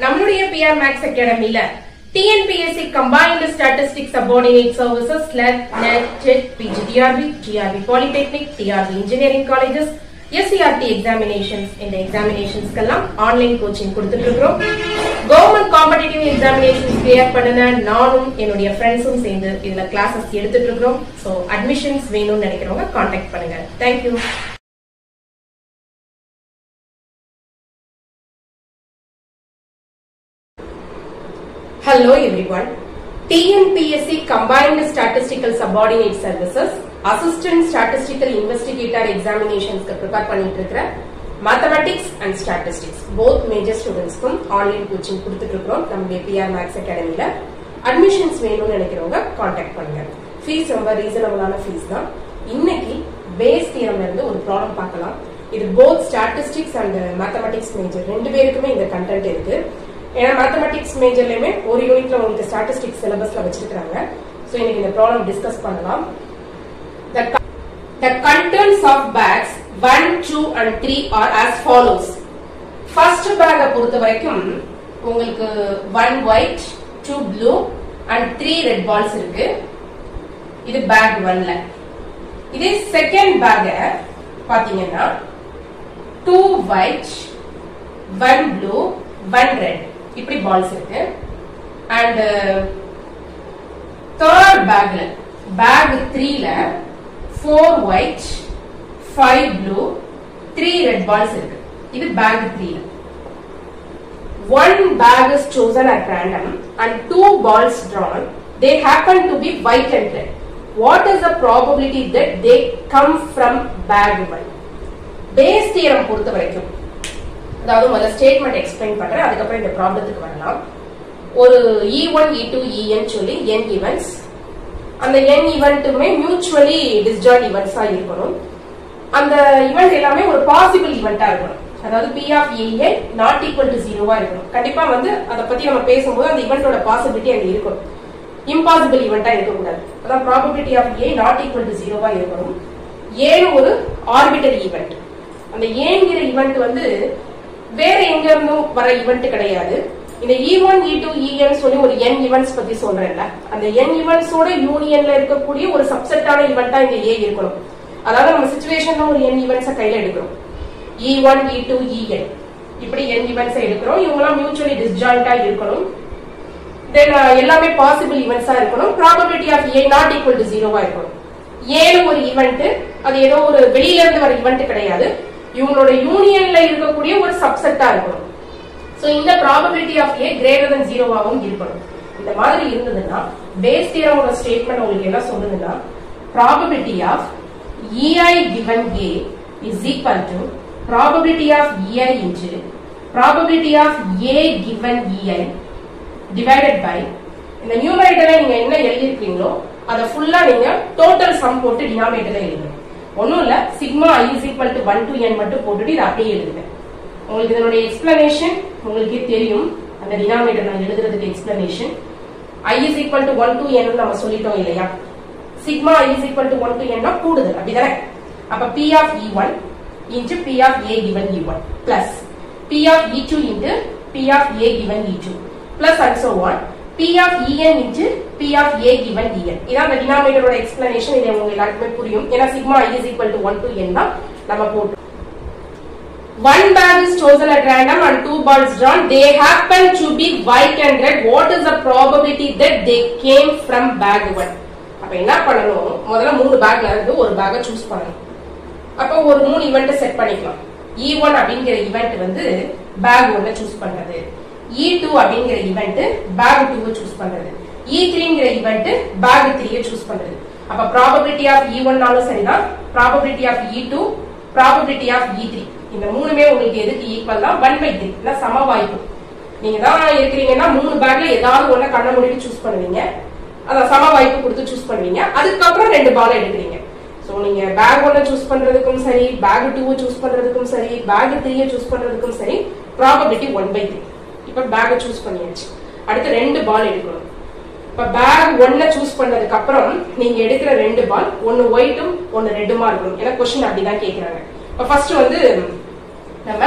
நம்மளுடைய P R Max அகாடமில TNPSC combined statistic subordinate services LET NET JET PG TRB TRB polytechnic TRB engineering colleges SCERT examinations இந்த எக்ஸாமினேஷன்ஸ்க்கெல்லாம் online coaching கொடுத்துட்டு இருக்கிறோம் government competitive examinations clear பண்ணின நானும் என்னுடைய ஃப்ரெண்ட்ஸும் சேர்ந்து இதுல கிளாஸஸ் எடுத்துட்டு இருக்கிறோம் ஸோ அட்மிஷன்ஸ் வேணும்னு நினைக்கிறவங்க காண்டாக்ட் பண்ணுங்க. Thank you Hello everyone. TNPSC Combined Statistical Subordinate Services Assistant Statistical Investigator Examinations prepare பண்ணிட்டு இருக்கிற mathematics and statistics both major ஸ்டூடெண்ட்ஸ்க்கும் online coaching கொடுத்துட்டு இருக்கிறோம் நம்முடைய பிஆர் மேக்ஸ் அகாடமியில அட்மிஷன்ஸ் வேணும்னு நினைக்கிறவங்க காண்டாக்ட் பண்ணுங்க. ஃபீஸ் ரொம்ப ரீசனபிளான ஃபீஸ் தான். இன்னைக்கு பேஸ் தியரம்ல இருந்து ஒரு ப்ராப்ளம் பார்க்கலாம். இது both statistics and mathematics major ரெண்டு பேருக்குமே இந்த கண்டென்ட் இருக்கு. ஏன்னா மேத்தமெட்டிக்ஸ் மேஜர்லயுமே ஒரு யூனிட்ல உங்களுக்கு ஸ்டாட்டிஸ்டிக்ஸ் சிலபஸ்ல வச்சிருக்காங்க ஸோ இன்னைக்கு இந்த ப்ராப்ளம் டிஸ்கஸ் பண்ணலாம். The, co- the contents of bags 1, 2 and 3 are as follows. First bag பொறுத்த வரைக்கும் உங்களுக்கு one white, two blue and three red balls இருக்கு. இது பேக் ஒன்ல இதே செகண்ட் பேக் பாத்தீங்கன்னா two white one blue one red இப்படி பால்ஸ் இருக்கு அண்ட் தேர்ட் பேக்ல பேக் த்ரீல four white five blue three red balls இருக்கு இது பேக் த்ரீல one bag is chosen at random and two balls drawn they happen to be white and red what is the probability that they come from bag 1 Bayes theorem பொறுத்த வரைக்கும் அதாவது முதல்ல statement explain பண்றேன் அதுக்கப்புறம் இந்த ப்ராப்ளத்துக்கு வரலாம். ஒரு இ ஒன் இ two இஎன் சொல்லி என் ஈவெண்ட்ஸ் அந்த என் ஈவெண்ட்டுமே மியூச்சுவலி டிஸ்ஜாயின் ஈவெண்ட்ஸா இருக்கணும். அந்த ஈவெண்ட் எல்லாமே ஒரு பாசிபிள் ஈவெண்டா இருக்கணும். அதாவது P of A not equal to ஜீரோவா இருக்கணும். கண்டிப்பா வந்து அதை பத்தி நம்ம பேசும்போது அந்த ஈவெண்டோட பாசிபிலிட்டி அங்கே இருக்கணும் இம்பாசிபிள் ஈவெண்டா இருக்கக்கூடாது. அதான் probability of A not equal to ஜீரோவா இருக்கணும். ஏன்னு ஒரு ஆர்பிட்டரி ஈவெண்ட் அந்த ஏங்கிற ஈவெண்ட் வந்து வேற எங்க இருந்தும் வர ஈவெண்ட் கிடையாது. இந்த இ ஒன் இ டூ இஎன் சொல்லி ஒரு என் ஈவெண்ட்ஸ் பத்தி சொல்றேன்ல. அந்த என் ஈவெண்ட்ஸோட யூனியன்ல இருக்கக்கூடிய ஒரு சப்செட்டான ஈவெண்டா இந்த ஏ இருக்கணும். அதாவது நம்ம சுச்சுவேஷன்ல ஒரு என் ஈவெண்ட்ஸை கையில எடுக்கிறோம். இ ஒன் இ டூ இஎன் இப்படி என் ஈவெண்ட்ஸை எடுக்கிறோம். இவங்கெல்லாம் மியூச்சுவலி டிஸ்ஜாயிண்டா இருக்கணும். தென் எல்லாமே பாசிபிள் ஈவெண்ட்ஸா இருக்கணும். Probability of A not equal to ஜீரோவா இருக்கணும். ஏழு ஒரு ஈவெண்ட் அது ஏதோ ஒரு வெளியில இருந்து வர ஈவெண்ட் கிடையாது. இவங்களோட யூனியன்ல இருக்கக்கூடிய ஒரு சப்செட்டா இருக்கணும். ஸோ இந்த probability of A greater than ஜீரோவாகவும் இருக்கணும். இந்த மாதிரி இருந்ததுன்னா பேஸ் தியரமோட ஸ்டேட்மெண்ட் உங்களுக்கு என்ன சொல்லுதுன்னா probability of E I given A is equal to probability of E I into probability of A given E I divided by இந்த நியூமரேட்டரை நீங்க என்ன எழுதியிருக்கீங்களோ அதை ஃபுல்லா நீங்க டோட்டல் சம் போட்டு டினாமினேட்டர்ல எழுதணும். ஒன்றும் இல்லை sigma I is equal to one to N மட்டும் போட்டுட்டு இதை அப்படியே எழுதுவேன் உங்களுக்கு இதனுடைய எக்ஸ்பிளனேஷன் உங்களுக்கே தெரியும். அந்த டினாமினேட்டர் நான் எழுதுறதுக்கு explanation I is equal to one to N நம்ம சொல்லிட்டோம் இல்லையா? Sigma I is equal to one to என்னா கூடுதல் அப்படிதானே? அப்ப P of E one into P of A given E one plus P of E two into P of A given E two plus and so on P of E N into p of a given dl. இதான் அந்த டினாமினேட்டரோட explanation இதை உங்கள் எல்லாருக்குமே புரியும் ஏன்னா sigma i is equal to 1 to n தான் நம்ம போட்டு One ball is chosen at random and two balls drawn. They happen to be white and red. What is the probability that they came from bag one? அப்ப என்ன பண்ணணும் முதல்ல மூணு பேக்ல இருந்து ஒரு பேக்கை சூஸ் பண்ணணும் அப்ப ஒரு மூணு ஈவெண்ட் செட் பண்ணிக்கலாம் e இ ஒன் அப்படிங்கிற ஈவெண்ட் வந்து பேக் ஒன்ன சூஸ் பண்றது e இ டூ அப்படிங்கிற ஈவெண்ட் பேக் டூவை சூஸ் பண்றது இ த்ரீங்கிற ஈவெண்ட் பேக் த்ரீயை சூஸ் பண்றது. அப்ப ப்ராபபிலிட்டி ஆஃப் இ ஒன்னாலும் சரிதான். Probability of E two probability of E three இந்த மூணுமே உங்களுக்கு எதுக்கு ஈக்குவல் தான்? ஒன் பை த்ரீ சம வாய்ப்பு. நீங்க தான் இருக்கிறீங்கன்னா மூணு பேக்ல ஏதாவது ஒண்ணு கண்ண மூடிட்டு சூஸ் பண்ணுவீங்க. அதான் சம வாய்ப்பு கொடுத்து சூஸ் பண்ணுவீங்க. அதுக்கப்புறம் ரெண்டு பால் எடுக்கிறீங்க. ஸோ நீங்க பேக் ஒன்ன சூஸ் பண்றதுக்கும் சரி பேக் டூவை சூஸ் பண்றதுக்கும் சரி பேக் த்ரீயை சூஸ் பண்றதுக்கும் சரி ப்ராபபிலிட்டி ஒன் பை த்ரீ இப்போ பேக்கை சூஸ் பண்ணியாச்சு. அடுத்து ரெண்டு பால் எடுக்கணும். இப்ப பேக் ஒன்ன சூஸ் பண்ணதுக்கு அப்புறம் நீங்க எடுக்கிற ரெண்டு பால் ஒன்னு ஒயிட்டும் ஒன்னு ரெட்டுமா இருக்கும் ஏன்னா கொஸ்டின் அப்படிதான் கேக்குறாங்க. இப்ப ஃபர்ஸ்ட் வந்து நம்ம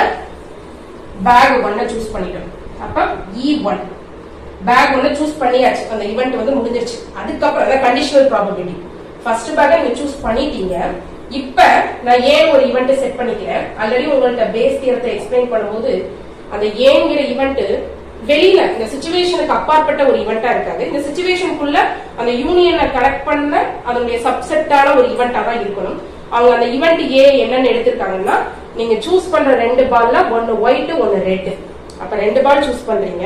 பேக் ஒன்ன சூஸ் பண்ணிட்டோம். அப்ப இ ஒன் பேக் ஒன்று சூஸ் பண்ணியாச்சு. அந்த ஈவெண்ட் வந்து முடிஞ்சிருச்சு. அதுக்கப்புறம் அதான் கண்டிஷனல் ப்ராபபிலிட்டி ஃபர்ஸ்ட் பேக்கை நீங்க சூஸ் பண்ணிட்டீங்க. இப்ப நான் ஏன் ஒரு ஈவெண்ட் செட் பண்ணிக்கிறேன்? ஆல்ரெடி உங்கள்ட்ட பேஸ் தியரத்தை எக்ஸ்பிளைன் பண்ணும்போது அந்த ஏங்கிற ஈவெண்ட் வெளியில இந்த சுச்சுவேஷனுக்கு அப்பாற்பட்ட ஒரு ஈவெண்டா இருக்காது. இந்த சுச்சுவேஷனுக்குள்ள அந்த யூனியனை கனெக்ட் பண்ண அதனுடைய சப்செட்டான ஒரு ஈவெண்டா தான் இருக்கணும். அவங்க அந்த ஈவெண்ட் ஏ என்னன்னு எடுத்திருக்காங்கன்னா நீங்க சூஸ் பண்ற ரெண்டு பால்ல ஒன்னு ஒயிட் ஒன்னு ரெட் அப்ப ரெண்டு பால் சூஸ் பண்றீங்க.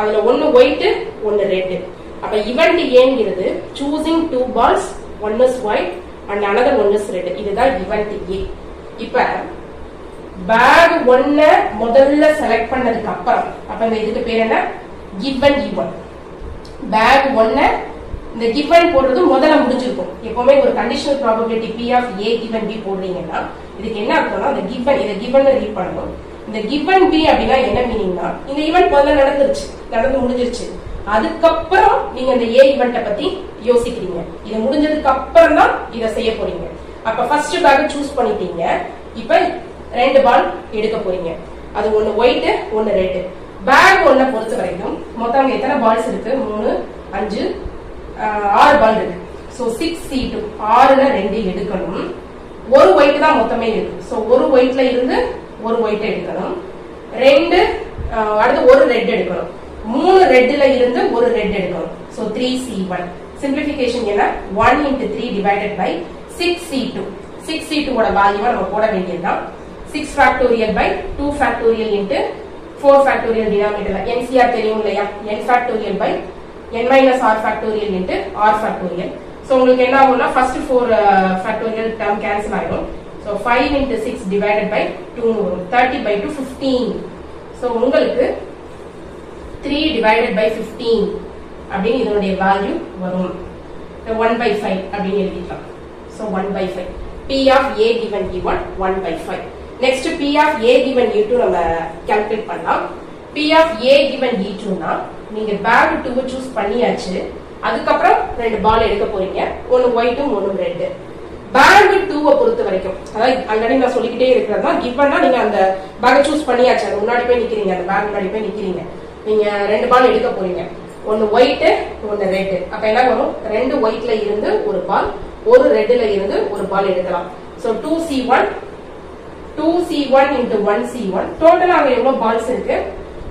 அதுல ஒன்னு ஒயிட் ஒன்னு ரெட் அப்ப ஈவெண்ட் ஏங்கிறது choosing two balls one is white and another one is red இதுதான் ஈவெண்ட் ஏ இப்ப பேக் ஒன்ன முதல்ல செலக்ட் பண்ணதுக்கு அப்புறம் அப்ப இந்த இதுக்கு பேர் என்ன? கிவன் ஈவன் பேக் ஒன்ன இந்த கிவன் போடுறது முதல்ல முடிஞ்சிருக்கும். எப்பவுமே ஒரு conditional probability P of A given B போடுறீங்கன்னா இதுக்கு என்ன அர்த்தம்னா அந்த கிவன் இதை கிவன் ரீட் பண்ணணும். இந்த கிவன் பி அப்படின்னா என்ன மீனிங்னா இந்த ஈவெண்ட் முதல்ல நடந்துருச்சு நடந்து முடிஞ்சிருச்சு. அதுக்கப்புறம் நீங்க இந்த ஏ ஈவெண்ட்டை பத்தி யோசிக்கிறீங்க. இது முடிஞ்சதுக்கு அப்புறம் தான் இதை செய்ய போறீங்க. அப்ப ஃபர்ஸ்ட் பேக் சூஸ் பண்ணிட்டீங்க. இப்ப ரெண்டு பால் எடுக்க போறீங்க. அது ஒன்னு ஒயிட் ஒன்னு ரெட் பேக் ஒன்ன பொறுத்த வரைக்கும் மொத்தம் அங்க எத்தனை பால்ஸ் இருக்கு? மூணு அஞ்சு ஆறு பால் இருக்கு. ஸோ சிக்ஸ் சி டூ ஆறுல ரெண்டு எடுக்கணும். ஒரு ஒயிட் தான் மொத்தமே இருக்கு. ஸோ ஒரு ஒயிட்ல இருந்து ஒரு ஒயிட் எடுக்கணும். ரெண்டு அடுத்து ஒரு ரெட் எடுக்கணும். மூணு ரெட்ல இருந்து ஒரு ரெட் எடுக்கணும். So three C one simplification என்ன? One into three divided by six C two six C டூவோட வேல்யூவை நம்ம போட வேண்டியதுதான். Six factorial by two factorial into four factorial டினாமினேட்டர்ல N C R தெரியும் இல்லையா? N factorial by N minus R factorial into R factorial so உங்களுக்கு என்ன ஆகும்னா first four factorial term cancel ஆகிடும் so five into six divided by two வரும். Thirty by two fifteen so உங்களுக்கு three divided by fifteen அப்படின்னு இதனுடைய value வரும். One by five அப்படின்னு எழுதிக்கலாம். So one by five P of A given D one one by five next P of A given E two நம்ம calculate பண்ணலாம். P of A given E டூனா நீங்க back டூவை choose பண்ணியாச்சு. அதுக்கப்புறம் ரெண்டு பால் எடுக்க போறீங்க. ஒன்னு ஒயிட்டும் ஒன்னு ரெண்டு பேக் டூவை பொறுத்த வரைக்கும் அதாவது ஆல்ரெடி நான் சொல்லிக்கிட்டே இருக்கிறது தான். கிவன்னா நீங்க அந்த பேக்கை சூஸ் பண்ணியாச்சு. அது முன்னாடி போய் நிக்கிறீங்க. அந்த பேக் முன்னாடி போய் நிக்கிறீங்க. நீங்க ரெண்டு பால் எடுக்க போறீங்க. ஒன்னு ஒயிட்டு ஒன்னு ரெட்டு அப்ப என்ன வரும்? ரெண்டு ஒயிட்ல இருந்து ஒரு பால் ஒரு ரெட்டுல இருந்து ஒரு பால் எடுக்கலாம். So two C one two C one into one C one டோட்டலா அங்க எவ்வளவு பால்ஸ் இருக்கு?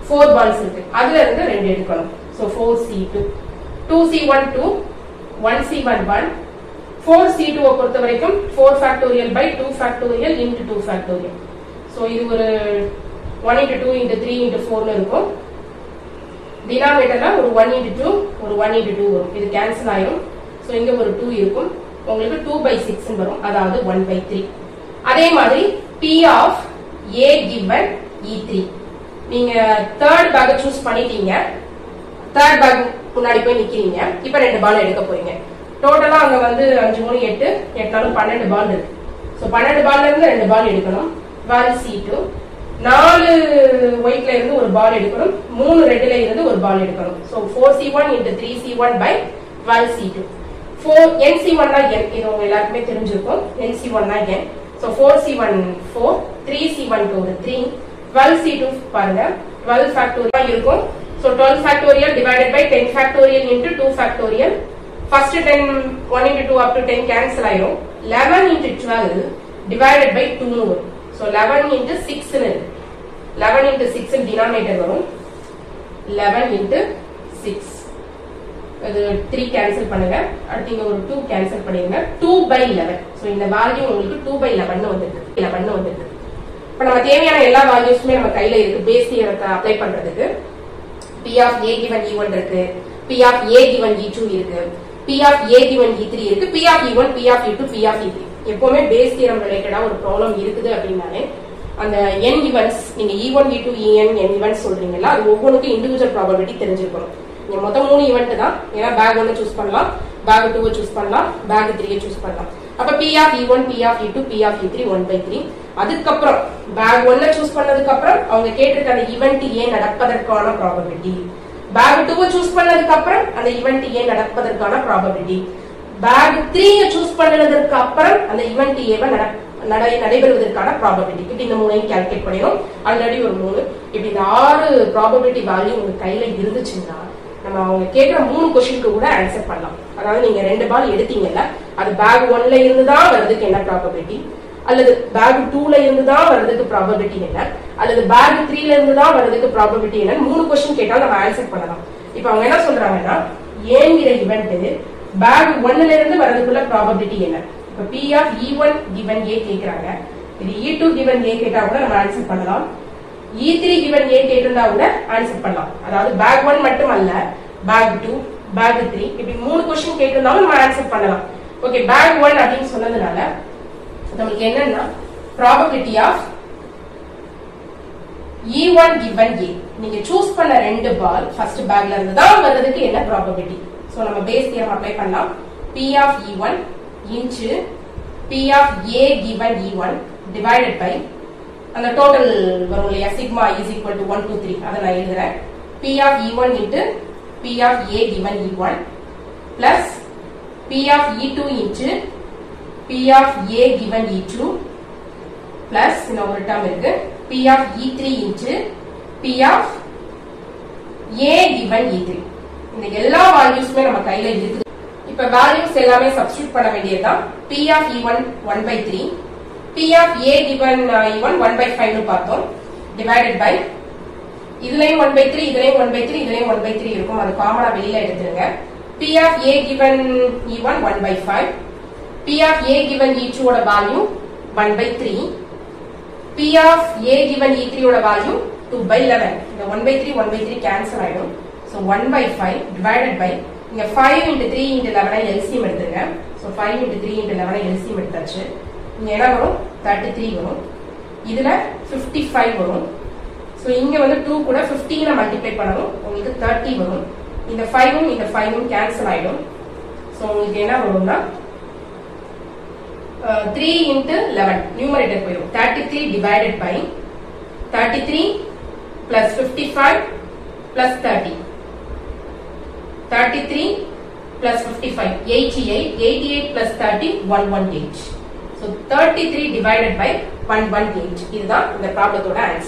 ஃபோர் பால்ஸ் இருக்கு. அதுல இருந்து ரெண்டு எடுக்கணும். So four C two two C one two one C one one four C டூவை பொறுத்த வரைக்கும் four factorial by two factorial into two factorial so இது ஒரு one into two into three into ஃபோர்னு இருக்கும். டினாமினேட்டர்ல ஒரு ஒன் இன்டு டூ ஒரு ஒன் இன்டு டூ வரும். இது கேன்சல் ஆயிரும். ஸோ இங்க ஒரு டூ இருக்கும். உங்களுக்கு டூ பை சிக்ஸ் வரும். அதாவது ஒன் பை த்ரீ அதே மாதிரி P of A given E three நீங்க தேர்ட் பேக்கை சூஸ் பண்ணிட்டீங்க. தேர்ட் பேக் முன்னாடி போய் நிக்கிறீங்க. இப்ப ரெண்டு பால் எடுக்க போறீங்க. டோட்டலா அங்க வந்து அஞ்சு மூணு எட்டு எட்டுனாலும் பன்னெண்டு பால் இருக்கு. சோ பன்னெண்டு பால்ல இருந்து ரெண்டு பால் எடுக்கணும். பால் சி டூ நாலு ஒயிட்ல இருந்து ஒரு பால் எடுக்கணும். மூணு ரெட்ல இருந்து ஒரு பால் எடுக்கணும். So four C one into three C one by twelve C two four N C ஒன்னா என் இது உங்க எல்லாருக்குமே தெரிஞ்சிருக்கும். என் சி ஒன்னா N so four C one four three C one two three twelve C two பாருங்க twelve factorial இருக்கும். So twelve factorial divided by ten factorial into two factorial first ten one into two up to ten cancel ஆயிரும். Eleven into twelve divided by two வரும் so eleven into சிக்ஸ்னு eleven into six denominator வரும். Eleven into six அது three cancel பண்ணுங்க. அடுத்து இங்க ஒரு two cancel பண்ணிருங்க டூ பை லெவன் ஸோ இந்த வேல்யூ உங்களுக்கு டூ பை லெவன் வந்திருக்கு. லெவன் வந்திருக்கு. இப்போ நம்ம தேவையான எல்லா வேல்யூஸுமே நம்ம கையில இருக்கு. பேஸ் தியரத்தை அப்ளை பண்றதுக்கு. P of A given E one இருக்கு. P of A given E two இருக்கு. P of A given E three இருக்கு. P of E one P of E two P of E three எப்பவுமே Bayes theorem ரிலேட்டடா ஒரு problem இருக்குது அப்படின்னாலே அந்த என் events நீங்க இ ஒன் இ டூ இஎன் என் இவன்ஸ் சொல்றீங்களா அது ஒவ்வொன்றுக்கும் இண்டிவிஜுவல் ப்ராபபிலிட்டி தெரிஞ்சிருக்கணும். மொத்தம் மூணு ஈவெண்ட் தான். ஏன்னா பேக் ஒன்னு சூஸ் பண்ணலாம். பேக் டூவை சூஸ் பண்ணலாம். பேக் த்ரீயை சூஸ் பண்ணலாம். அப்ப P of E one P of E two P of E three one by three அதுக்கப்புறம் பேக் ஒன்ன சூஸ் பண்ணதுக்கு அப்புறம் அவங்க கேட்டிருக்க அந்த ஈவெண்ட் ஏன் நடப்பதற்கான ப்ராபபிலிட்டி பேக் டூவை சூஸ் பண்ணதுக்கு அப்புறம் அந்த ஈவெண்ட் ஏன் நடப்பதற்கான ப்ராபபிலிட்டி பேக் த்ரீயை சூஸ் பண்ணதுக்கு அப்புறம் அந்த ஈவெண்ட் ஏவை நட நடை நடைபெறுவதற்கான ப்ராபபிலிட்டி இப்படி இந்த மூணையும் கால்குலேட் பண்ணிடும் ஆல்ரெடி ஒரு மூணு. இப்படி இந்த ஆறு ப்ராபபிலிட்டி வேல்யூ உங்க கையில இருந்துச்சுன்னா நம்ம அவங்க கேட்கிற மூணு கொஸ்டினுக்கு கூட ஆன்சர் பண்ணலாம். அதாவது நீங்க ரெண்டு பால் எடுத்தீங்கல்ல அது பேக் ஒன்ல இருந்து தான் வர்றதுக்கு என்ன ப்ராபபிலிட்டி அல்லது பேக் டூல இருந்து தான் வர்றதுக்கு ப்ராபபிலிட்டி என்ன? அல்லது பேக் த்ரீல இருந்து தான் வர்றதுக்கு ப்ராபபிலிட்டி என்ன? மூணு கொஸ்டின் கேட்டால் நம்ம ஆன்சர் பண்ணலாம். இப்போ அவங்க என்ன சொல்றாங்கன்னா ஏங்கிற இவெண்ட் பேக் ஒன்னுல இருந்து வர்றதுக்குள்ள ப்ராபபிலிட்டி என்ன? இப்போ P of E e one given A கேட்கிறாங்க இது இ டூ கிவன் ஏ கேட்டா கூட நம்ம ஆன்சர் பண்ணலாம். இ த்ரீ கிவன் ஏ கேட்டிருந்தா கூட ஆன்சர் பண்ணலாம். அதாவது பேக் ஒன் மட்டும் அல்ல பேக் டூ பேக் த்ரீ இப்படி மூணு கொஸ்டின் கேட்டிருந்தாலும் நம்ம ஆன்சர் பண்ணலாம். ஓகே பேக் ஒன் அப்படின்னு சொன்னதுனால நம்மளுக்கு என்னன்னா probability of E one given A நீங்க சூஸ் பண்ண ரெண்டு பால் ஃபர்ஸ்ட் பேக்ல இருந்து தான் வர்றதுக்கு என்ன ப்ராபபிலிட்டி சோ நம்ம பேஸ் தியரம் அப்ளை பண்ணலாம். P of E one into P of A given E one divided by அந்த டோட்டல் வரும் இல்லையா? Sigma is equal to one two three அதை நான் எழுதுறேன். P of E one into P of A given E one plus P of E two into P of A given E two plus இன்னும் ஒரு term இருக்கு. P of E three into P of A given E three இந்த எல்லா வேல்யூஸுமே நம்ம கையில இருக்குது. இப்ப வேல்யூஸ் எல்லாமே சப்ஸ்டியூட் பண்ண வேண்டியதுதான் P of E one one by three P of A given even one one by ஃபைவ்னு பார்த்தோம். டிவைடட் பை இதுலயும் ஒன் பை த்ரீ இதுலயும் ஒன் பை த்ரீ இதுலயும் ஒன் பை த்ரீ இருக்கும். அது காமனா வெளியில எடுத்துருங்க P of A given E one one by five of A A given E two ஓட value one by three P of A given E three ஓட value two by eleven இந்த one by three one by three cancel ஆயிடும். So one by five divided by இங்க five into three into லெவனை LCM எடுத்துருங்க so five into three into லெவனை LCM எடுத்தாச்சு. இங்க இடம் வரும். தேர்ட்டி த்ரீ வரும் இதுல ஃபிஃப்டி ஃபைவ் வரும். ஸோ இங்க வந்து டூ கூட ஃபிஃப்டீனை மல்டிப்ளை பண்ணணும். உங்களுக்கு தேர்ட்டி வரும். இந்த ஃபைவும் இந்த ஃபைவும் கேன்சல் ஆயிடும். ஸோ உங்களுக்கு என்ன வரும்னா த்ரீ இன்ட்டு லெவன் நியூமரேட்டர் போயிடும். Thirty three divided by thirty three plus fifty five plus thirty thirty three plus fifty five eighty eight eighty eight plus thirty one one eight so thirty three divided by one one eight இதுதான் இந்த ப்ராப்ளத்தோட answer